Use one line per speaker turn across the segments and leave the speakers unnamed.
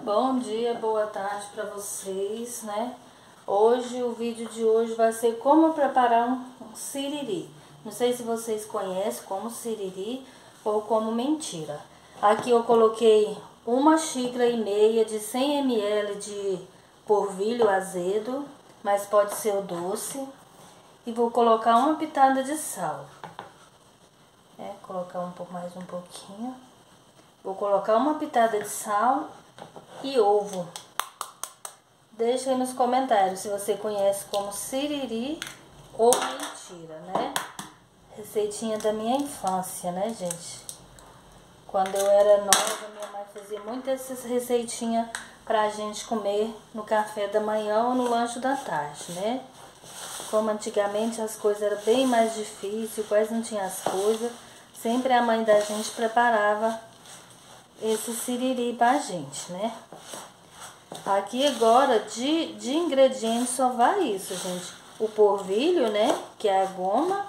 Bom dia, boa tarde para vocês, né? Hoje, o vídeo de hoje vai ser como preparar um siriri. Não sei se vocês conhecem como siriri ou como mentira. Aqui eu coloquei uma xícara e meia de 100 ml de porvilho azedo, mas pode ser o doce. E vou colocar uma pitada de sal. É, colocar um pouco mais um pouquinho. Vou colocar uma pitada de sal e ovo. Deixa aí nos comentários se você conhece como siriri ou mentira, né? Receitinha da minha infância, né, gente? Quando eu era nova, minha mãe fazia muito essas receitinhas pra gente comer no café da manhã ou no lanche da tarde, né? Como antigamente as coisas eram bem mais difíceis, quase não tinha as coisas, sempre a mãe da gente preparava esse siriri pra gente, né? Aqui agora, de, de ingredientes, só vai isso, gente. O porvilho, né? Que é a goma.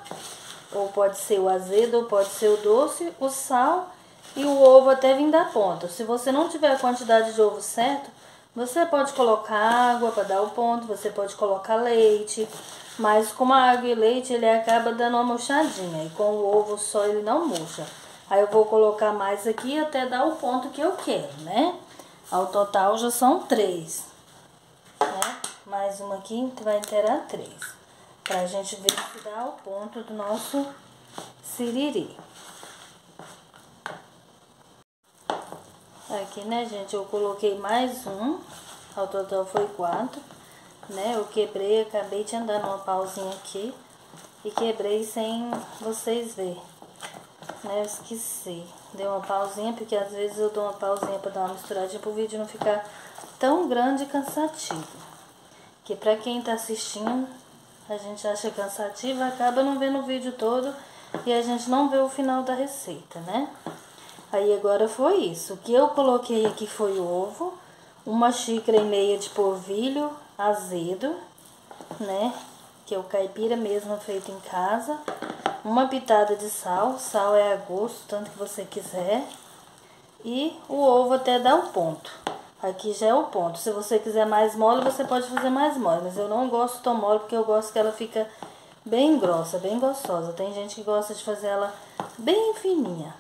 Ou pode ser o azedo, ou pode ser o doce. O sal e o ovo até vir da ponta. Se você não tiver a quantidade de ovo certo, você pode colocar água para dar o ponto. Você pode colocar leite. Mas com a água e leite, ele acaba dando uma murchadinha. E com o ovo só, ele não murcha. Aí eu vou colocar mais aqui até dar o ponto que eu quero, né? Ao total já são três, né? Mais uma aqui vai interar três. Pra gente ver se dá o ponto do nosso siriri. Aqui, né, gente, eu coloquei mais um. Ao total foi quatro, né? Eu quebrei, acabei de andar numa pausinha aqui. E quebrei sem vocês verem né? Eu esqueci. Deu uma pausinha, porque às vezes eu dou uma pausinha pra dar uma misturadinha pro vídeo não ficar tão grande e cansativo. Que pra quem tá assistindo, a gente acha cansativo, acaba não vendo o vídeo todo e a gente não vê o final da receita, né? Aí agora foi isso. O que eu coloquei aqui foi ovo, uma xícara e meia de polvilho azedo, né? Que é o caipira mesmo feito em casa uma pitada de sal, sal é a gosto, tanto que você quiser, e o ovo até dar o ponto. Aqui já é o ponto. Se você quiser mais mole, você pode fazer mais mole, mas eu não gosto tão mole porque eu gosto que ela fica bem grossa, bem gostosa. Tem gente que gosta de fazer ela bem fininha.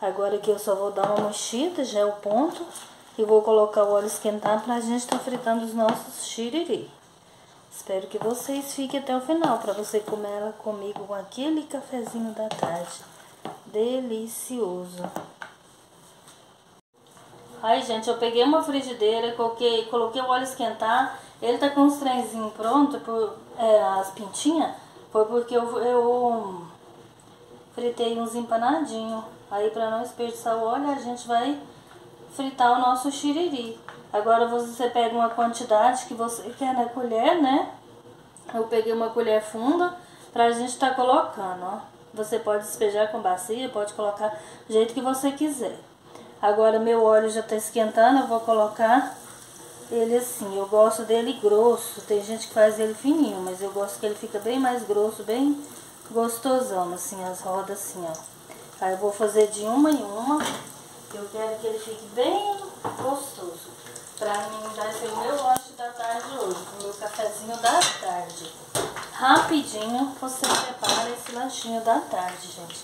Agora aqui eu só vou dar uma mexida, já é o ponto, e vou colocar o óleo esquentar pra gente estar tá fritando os nossos xiriri. Espero que vocês fiquem até o final para você comer ela comigo com aquele cafezinho da tarde. Delicioso. Aí, gente, eu peguei uma frigideira, coloquei, coloquei o óleo esquentar. Ele tá com os trenzinhos prontos, por, é, as pintinhas. Foi porque eu, eu fritei uns empanadinhos. Aí, para não desperdiçar o óleo, a gente vai fritar o nosso xiriri. Agora você pega uma quantidade que você quer na colher, né? Eu peguei uma colher funda pra gente estar tá colocando, ó. Você pode despejar com bacia, pode colocar do jeito que você quiser. Agora meu óleo já tá esquentando, eu vou colocar ele assim. Eu gosto dele grosso, tem gente que faz ele fininho, mas eu gosto que ele fica bem mais grosso, bem gostosão, assim, as rodas assim, ó. Aí eu vou fazer de uma em uma, eu quero que ele fique bem gostoso. Pra mim vai ser o meu lanche da tarde hoje, o meu cafezinho da tarde. Rapidinho você prepara esse lanchinho da tarde, gente.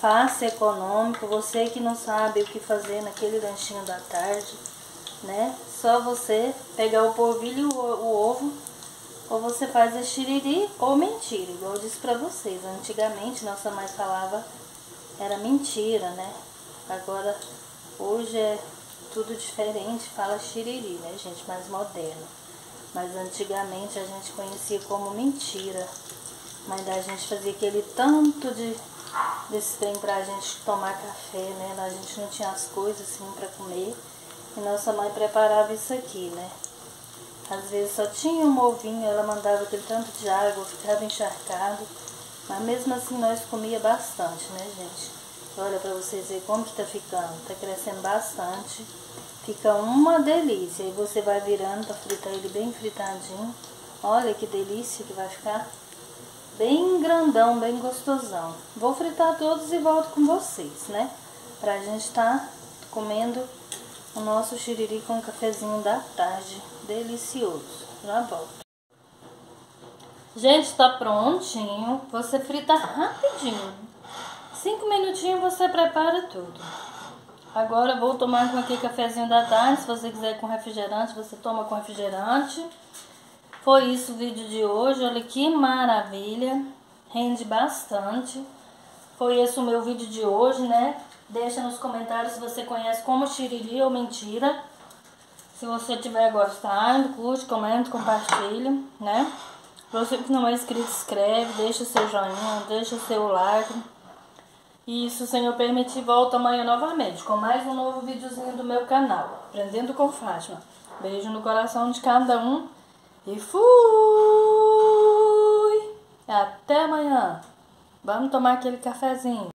Fácil, econômico, você que não sabe o que fazer naquele lanchinho da tarde, né? Só você pegar o polvilho e o, o ovo, ou você faz a xiriri ou mentira, igual eu disse pra vocês. Antigamente nossa mãe falava, era mentira, né? Agora, hoje é tudo diferente, fala xiriri, né, gente, mais moderno. Mas antigamente a gente conhecia como mentira. Mas a gente fazia aquele tanto de desse trem pra gente tomar café, né? A gente não tinha as coisas assim pra comer. E nossa mãe preparava isso aqui, né? Às vezes só tinha um ovinho, ela mandava aquele tanto de água, ficava encharcado. Mas mesmo assim nós comia bastante, né, gente? Olha pra vocês verem como que tá ficando. Tá crescendo bastante. Fica uma delícia. E você vai virando pra fritar ele bem fritadinho. Olha que delícia que vai ficar. Bem grandão, bem gostosão. Vou fritar todos e volto com vocês, né? Pra gente tá comendo o nosso xiriri com cafezinho da tarde. Delicioso. Já volto. Gente, tá prontinho. Você frita rapidinho. Cinco minutinhos você prepara tudo. Agora vou tomar com aquele cafezinho da tarde. Se você quiser com refrigerante, você toma com refrigerante. Foi isso o vídeo de hoje. Olha que maravilha. Rende bastante. Foi esse o meu vídeo de hoje, né? Deixa nos comentários se você conhece como xiriri ou mentira. Se você tiver gostado, curte, comenta, compartilha, né? Você que não é inscrito, inscreve, deixa seu joinha, deixa seu like. E se o Senhor permitir, volta amanhã novamente com mais um novo videozinho do meu canal, Aprendendo com Fátima. Beijo no coração de cada um e fui! Até amanhã! Vamos tomar aquele cafezinho.